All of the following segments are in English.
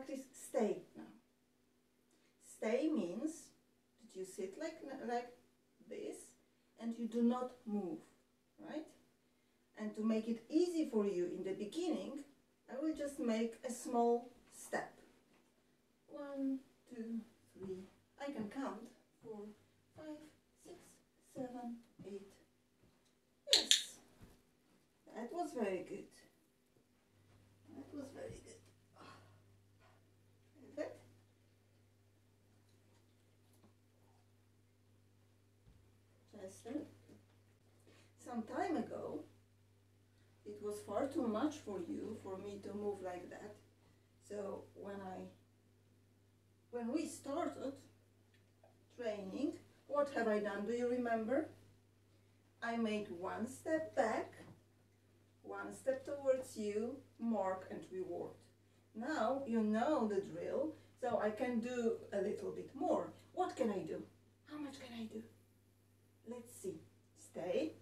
practice stay now. Stay means that you sit like, like this and you do not move, right? And to make it easy for you in the beginning, I will just make a small step. One, two, three. I can count. Four, five, six, seven, eight. Yes, that was very good. That was very good. Good. Some time ago, it was far too much for you for me to move like that. So when I, when we started training, what have I done? Do you remember? I made one step back, one step towards you, mark and reward. Now you know the drill, so I can do a little bit more. What can I do? How much can I do? Let's see. Stay.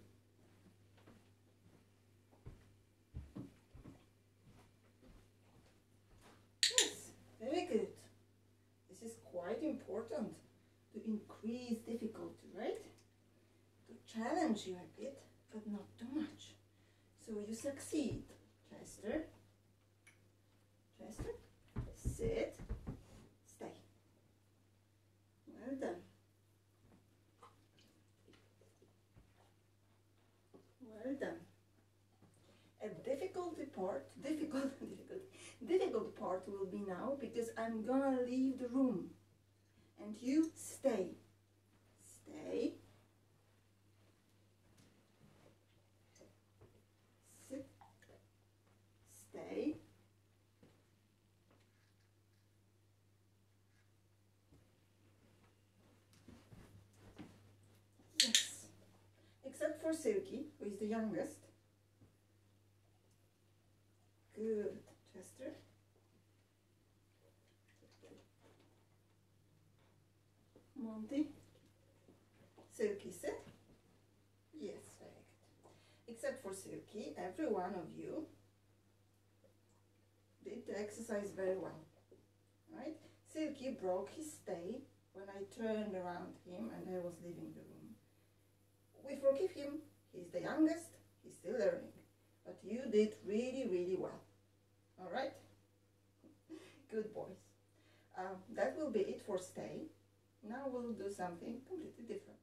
Yes, very good. This is quite important to increase difficulty, right? To challenge you a bit, but not too much. So you succeed. Chester. Chester. Sit. Stay. Well done. Well done. A difficulty part, difficult, difficult, difficult part will be now because I'm gonna leave the room and you stay. Stay. Sit. Stay. Yes. Except for Silky, who is the youngest. Good, Chester. Monty. Silky sit. Yes, very. Except for Silky, every one of you did the exercise very well. Right? Silky broke his stay when I turned around him and I was leaving the room. We forgive him. He's the youngest. He's still learning. But you did really, really well. All right? Good boys. Um, that will be it for stay. Now we'll do something completely different.